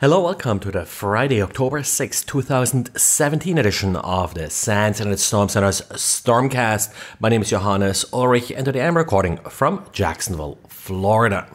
Hello, welcome to the Friday, October 6, 2017 edition of the SANS Internet Storm Center's Stormcast. My name is Johannes Ulrich, and today I'm recording from Jacksonville, Florida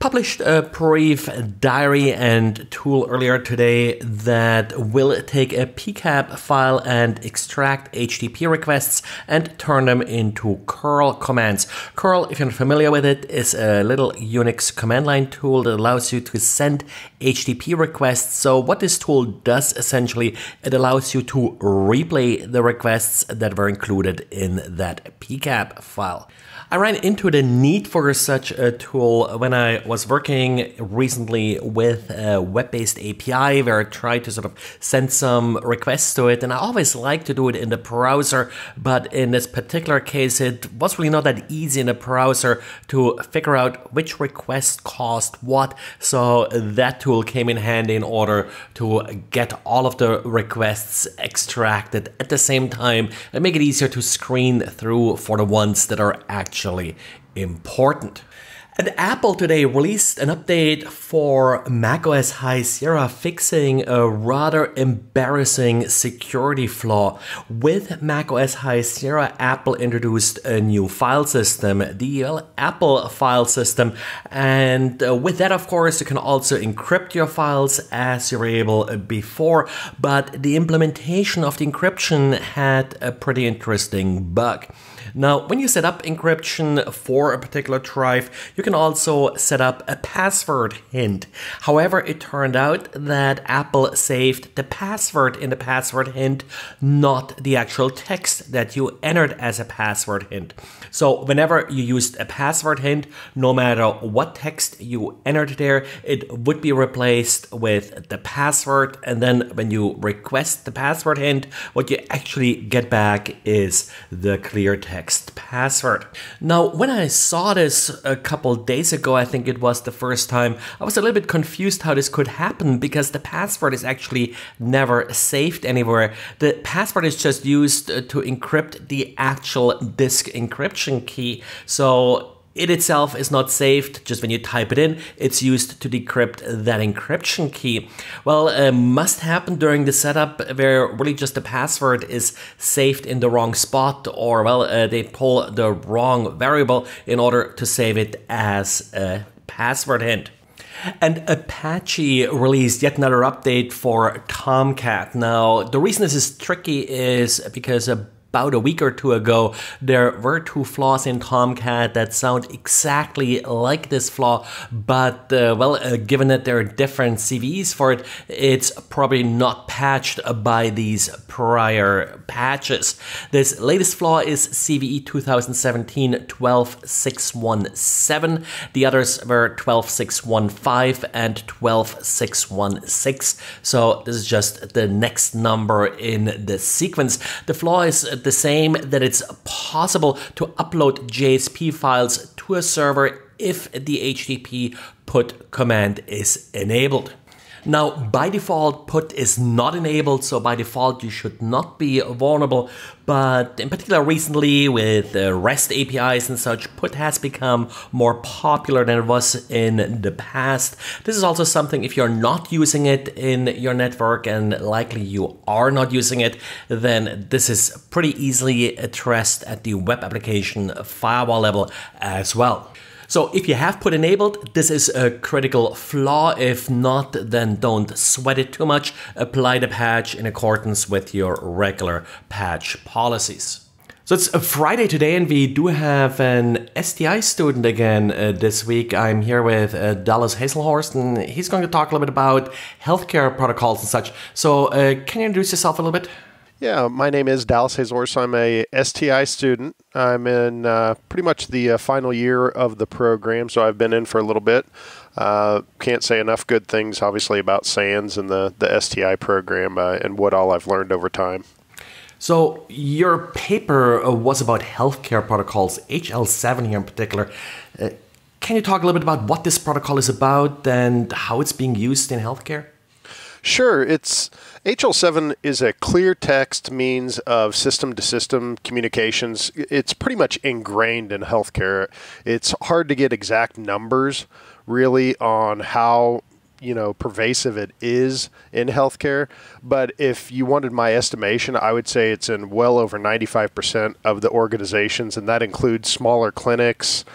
published a brief diary and tool earlier today that will take a PCAP file and extract HTTP requests and turn them into curl commands. Curl, if you're not familiar with it, is a little Unix command line tool that allows you to send HTTP requests. So what this tool does essentially, it allows you to replay the requests that were included in that PCAP file. I ran into the need for such a tool when I was working recently with a web based API where I tried to sort of send some requests to it. And I always like to do it in the browser, but in this particular case, it was really not that easy in the browser to figure out which request cost what. So that tool came in handy in order to get all of the requests extracted at the same time and make it easier to screen through for the ones that are actually important. And Apple today released an update for macOS High Sierra fixing a rather embarrassing security flaw. With macOS High Sierra, Apple introduced a new file system, the Apple file system. And uh, with that, of course, you can also encrypt your files as you were able before. But the implementation of the encryption had a pretty interesting bug. Now, when you set up encryption for a particular drive, you can also set up a password hint. However, it turned out that Apple saved the password in the password hint, not the actual text that you entered as a password hint. So, whenever you used a password hint, no matter what text you entered there, it would be replaced with the password. And then when you request the password hint, what you actually get back is the clear text text password. Now, when I saw this a couple days ago, I think it was the first time, I was a little bit confused how this could happen because the password is actually never saved anywhere. The password is just used uh, to encrypt the actual disk encryption key. So it itself is not saved just when you type it in it's used to decrypt that encryption key well uh, must happen during the setup where really just the password is saved in the wrong spot or well uh, they pull the wrong variable in order to save it as a password hint and Apache released yet another update for Tomcat. Now, the reason this is tricky is because a about a week or two ago, there were two flaws in Tomcat that sound exactly like this flaw, but uh, well, uh, given that there are different CVEs for it, it's probably not patched by these prior patches. This latest flaw is CVE 2017 12617. The others were 12615 and 12616. So this is just the next number in the sequence. The flaw is the same that it's possible to upload JSP files to a server if the HTTP put command is enabled. Now, by default, put is not enabled, so by default, you should not be vulnerable. But in particular, recently with REST APIs and such, put has become more popular than it was in the past. This is also something if you're not using it in your network, and likely you are not using it, then this is pretty easily addressed at the web application firewall level as well. So if you have put enabled, this is a critical flaw. If not, then don't sweat it too much. Apply the patch in accordance with your regular patch policies. So it's a Friday today, and we do have an STI student again uh, this week. I'm here with uh, Dallas Haselhorst, and he's going to talk a little bit about healthcare protocols and such. So, uh, can you introduce yourself a little bit? Yeah, my name is Dallas Haselhorst. I'm a STI student. I'm in uh, pretty much the uh, final year of the program, so I've been in for a little bit. Uh, can't say enough good things, obviously, about SANS and the, the STI program uh, and what all I've learned over time. So, your paper uh, was about healthcare protocols, HL7 here in particular. Uh, can you talk a little bit about what this protocol is about and how it's being used in healthcare? Sure. It's HL7 is a clear text means of system to system communications. It's pretty much ingrained in healthcare. It's hard to get exact numbers really on how you know pervasive it is in healthcare. But if you wanted my estimation, I would say it's in well over 95% of the organizations, and that includes smaller clinics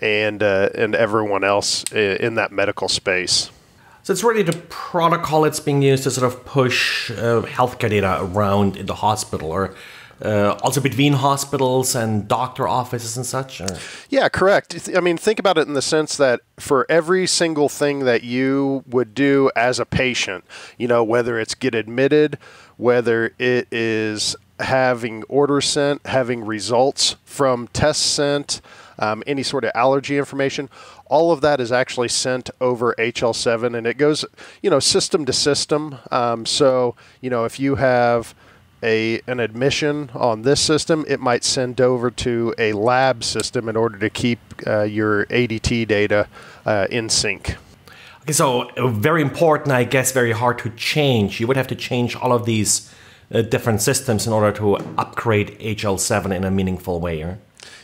and uh, and everyone else in that medical space. So it's really the protocol that's being used to sort of push uh, healthcare data around in the hospital, or uh, also between hospitals and doctor offices and such? Or? Yeah, correct. I mean, think about it in the sense that for every single thing that you would do as a patient, you know, whether it's get admitted, whether it is having orders sent, having results from tests sent, um, any sort of allergy information, all of that is actually sent over HL7 and it goes, you know, system to system. Um, so, you know, if you have a an admission on this system, it might send over to a lab system in order to keep uh, your ADT data uh, in sync. Okay, so uh, very important, I guess, very hard to change. You would have to change all of these uh, different systems in order to upgrade HL7 in a meaningful way. Right?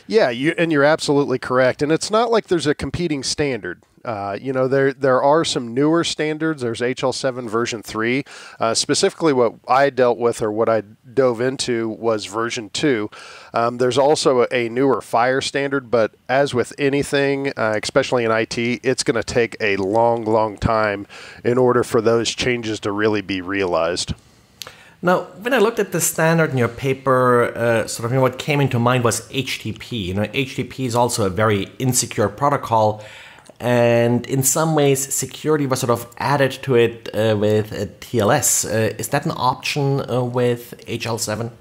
Yeah, you, and you're absolutely correct. And it's not like there's a competing standard. Uh, you know, there there are some newer standards. There's HL7 version three. Uh, specifically, what I dealt with or what I dove into was version two. Um, there's also a newer FHIR standard, but as with anything, uh, especially in IT, it's going to take a long, long time in order for those changes to really be realized. Now, when I looked at the standard in your paper, uh, sort of you know, what came into mind was HTTP. You know, HTTP is also a very insecure protocol, and in some ways, security was sort of added to it uh, with uh, TLS. Uh, is that an option uh, with HL7?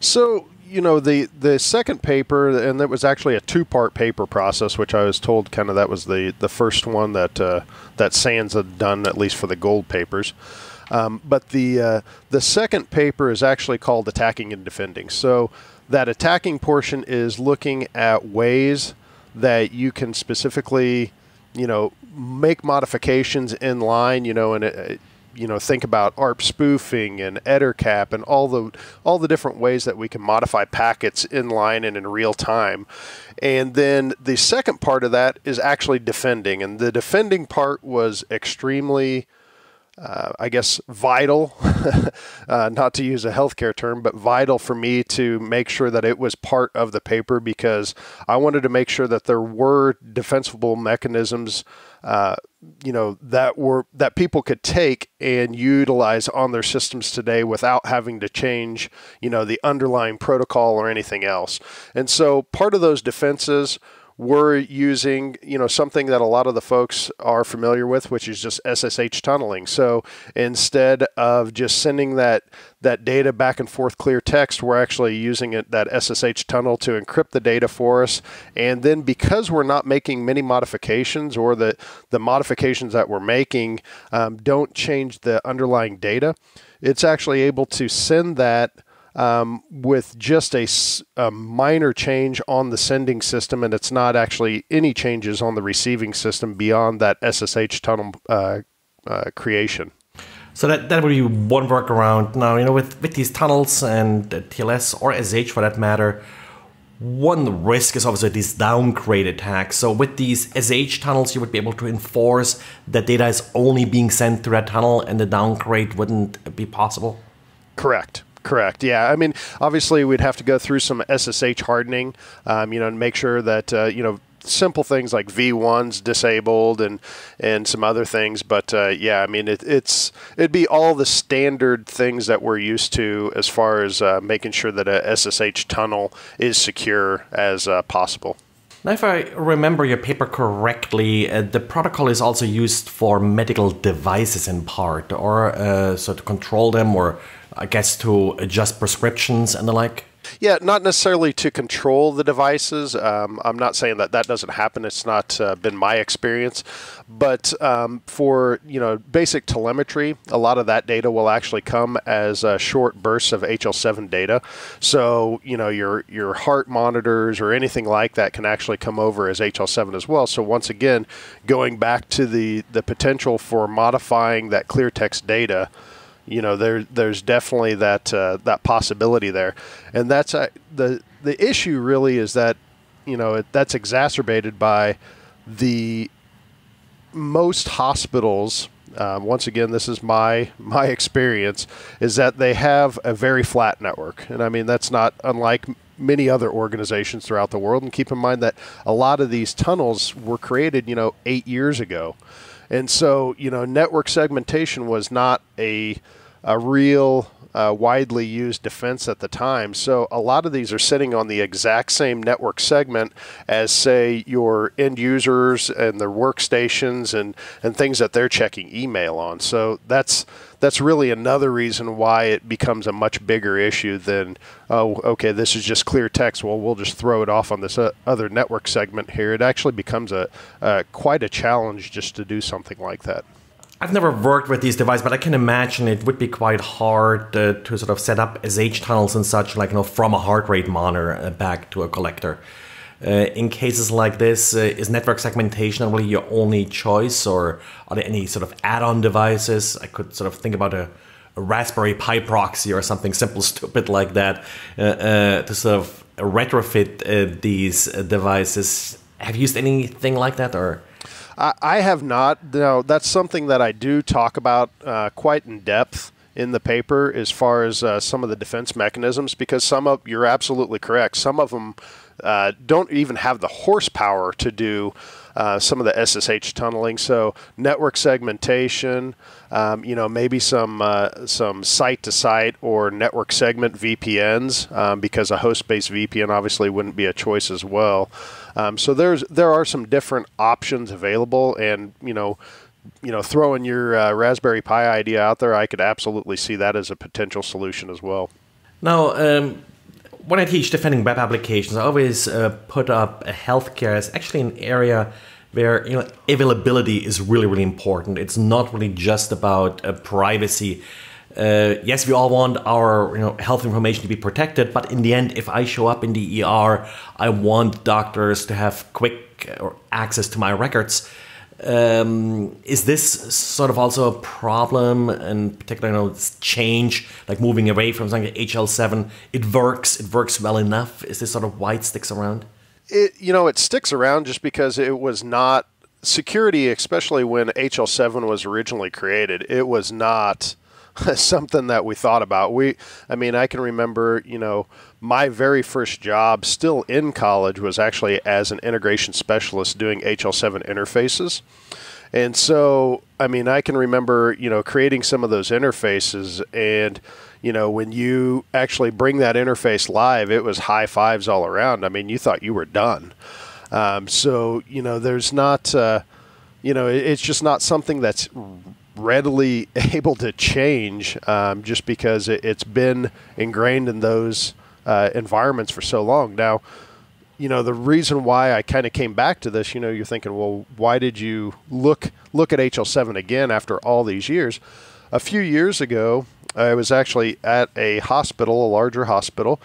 So, you know the the second paper and that was actually a two part paper process which I was told kind of that was the the first one that uh, that SANS had done at least for the gold papers um, but the uh, the second paper is actually called attacking and defending so that attacking portion is looking at ways that you can specifically, you know, make modifications in line, you know, and it, you know, think about ARP spoofing and Ettercap and all the all the different ways that we can modify packets in line and in real time. And then the second part of that is actually defending, and the defending part was extremely uh, I guess, vital, uh, not to use a healthcare term, but vital for me to make sure that it was part of the paper because I wanted to make sure that there were defensible mechanisms, uh, you know, that were that people could take and utilize on their systems today without having to change, you know, the underlying protocol or anything else. And so part of those defenses we're using you know something that a lot of the folks are familiar with which is just SSH tunneling. So instead of just sending that that data back and forth clear text we're actually using it that SSH tunnel to encrypt the data for us. And then because we're not making many modifications or the the modifications that we're making um, don't change the underlying data it's actually able to send that um, with just a, a, minor change on the sending system, and it's not actually any changes on the receiving system beyond that SSH tunnel uh, uh, creation. So that, that would be one workaround. Now, you know, with, with these tunnels and TLS or SSH for that matter, one risk is obviously these downgrade attacks. So with these SSH tunnels, you would be able to enforce that data is only being sent through that tunnel and the downgrade wouldn't be possible? Correct. Correct. Yeah. I mean, obviously, we'd have to go through some SSH hardening, um, you know, and make sure that uh, you know simple things like V1's disabled and and some other things. But uh, yeah, I mean, it, it's it'd be all the standard things that we're used to as far as uh, making sure that a SSH tunnel is secure as uh, possible. Now, if I remember your paper correctly, uh, the protocol is also used for medical devices in part, or uh, so to control them, or I guess to adjust prescriptions and the like. Yeah, not necessarily to control the devices. Um, I'm not saying that that doesn't happen. It's not uh, been my experience, but um, for you know basic telemetry, a lot of that data will actually come as uh, short bursts of HL7 data. So you know your your heart monitors or anything like that can actually come over as HL7 as well. So once again, going back to the the potential for modifying that clear text data you know there there's definitely that uh, that possibility there. And that's uh, the the issue really is that you know it, that's exacerbated by the most hospitals uh, once again, this is my my experience, is that they have a very flat network, and I mean that's not unlike many other organizations throughout the world. And keep in mind that a lot of these tunnels were created, you know, eight years ago, and so you know, network segmentation was not a a real uh, widely used defense at the time. So a lot of these are sitting on the exact same network segment as, say, your end users and their workstations and, and things that they're checking email on. So that's that's really another reason why it becomes a much bigger issue than oh okay this is just clear text well we'll just throw it off on this uh, other network segment here it actually becomes a uh, quite a challenge just to do something like that I've never worked with these devices, but I can imagine it would be quite hard uh, to sort of set up SSH tunnels and such, like you know, from a heart rate monitor uh, back to a collector. Uh, in cases like this, uh, is network segmentation really your only choice, or are there any sort of add-on devices? I could sort of think about a, a Raspberry Pi proxy or something simple, stupid like that uh, uh, to sort of retrofit these devices. Have you used anything like that, or? I, have not. Now that's something that I do talk about uh, quite in depth in the paper as far as uh, some of the defense mechanisms because some of you're absolutely correct. Some of them uh, don't even have the horsepower to do uh, some of the SSH tunneling. So network segmentation, um, you know, maybe some uh, some site to site or network segment VPNs um, because a host-based VPN obviously wouldn't be a choice as well. Um, so there's there are some different options available, and you know you know, throwing your uh, Raspberry Pi idea out there, I could absolutely see that as a potential solution as well. Now, um, when I teach defending web applications, I always uh, put up healthcare as actually an area where you know availability is really really important. It's not really just about uh, privacy. Uh, yes, we all want our you know health information to be protected, but in the end, if I show up in the ER, I want doctors to have quick uh, access to my records. Um, is this sort of also a problem, and particularly, you know, change, like moving away from something like HL7? It works. It works well enough. Is this sort of why it sticks around? It you know it sticks around just because it was not security, especially when HL7 was originally created. It was not something that we thought about. We, I mean, I can remember, you know, my very first job still in college was actually as an integration specialist doing HL7 interfaces. And so, I mean, I can remember, you know, creating some of those interfaces and, you know, when you actually bring that interface live, it was high fives all around. I mean, you thought you were done. Um, so, you know, there's not, uh, you know, it's just not something that's readily able to change um, just because it, has been ingrained in those uh, environments for so long. Now, you know the reason why I kind of came back to this. You know, you're thinking, well, why did you look look at HL7 again after all these years? A few years ago, I was actually at a hospital, a larger hospital,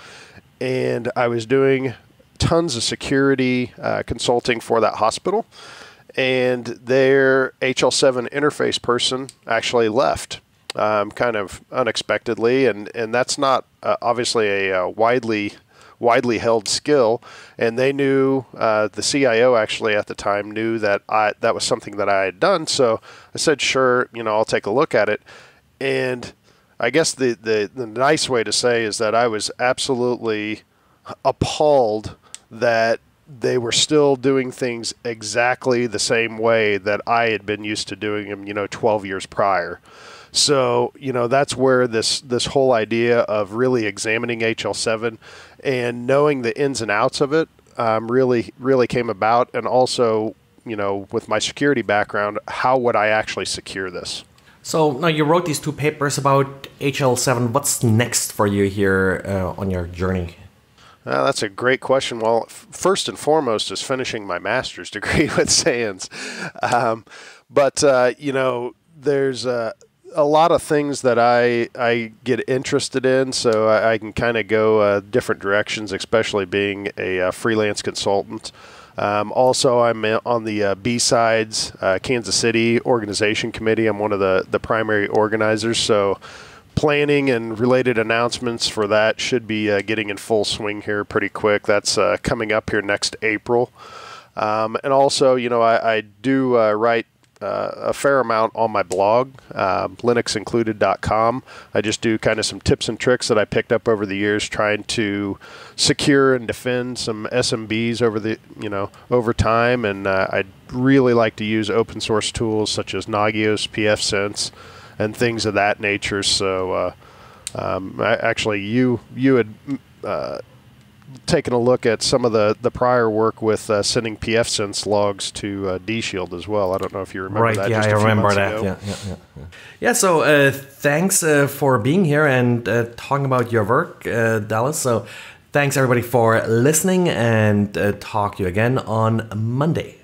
and I was doing tons of security uh, consulting for that hospital and their HL7 interface person actually left, um, kind of unexpectedly, and and that's not uh, obviously a uh, widely widely held skill. And they knew uh, the CIO actually at the time knew that I that was something that I had done. So I said, sure, you know, I'll take a look at it. And I guess the the, the nice way to say is that I was absolutely appalled that they were still doing things exactly the same way that I had been used to doing them, you know, 12 years prior. So, you know, that's where this this whole idea of really examining HL7 and knowing the ins and outs of it um, really really came about and also, you know, with my security background, how would I actually secure this? So now you wrote these two papers about HL7. What's next for you here uh, on your journey? Uh, that's a great question. Well, f- first and foremost is finishing my master's degree with SANS. Um, but, uh, you know, there's a, a, lot of things that I, I get interested in, so I, I can kind of go uh, different directions, especially being a uh, freelance consultant. Um, also, I'm on the uh, B-Sides uh, Kansas City Organization Committee. I'm one of the, the primary organizers, so planning and related announcements for that should be uh, getting in full swing here pretty quick. That's uh, coming up here next April. Um, and also, you know, I, I do uh, write uh, a fair amount on my blog, uh, linuxincluded.com. I just do kind of some tips and tricks that I picked up over the years trying to secure and defend some SMBs over the, you know, over time. And uh, I really like to use open source tools such as Nagios, pfSense, and things of that nature. So, uh, um, I, actually, you you had uh, taken a look at some of the, the prior work with uh, sending pfSense logs to uh, DShield as well. I don't know if you remember right, that. Yeah, I remember that. Yeah, yeah, yeah, yeah. Yeah. So uh, thanks uh, for being here and uh, talking about your work, uh, Dallas. So thanks everybody for listening, and talk to you again on Monday.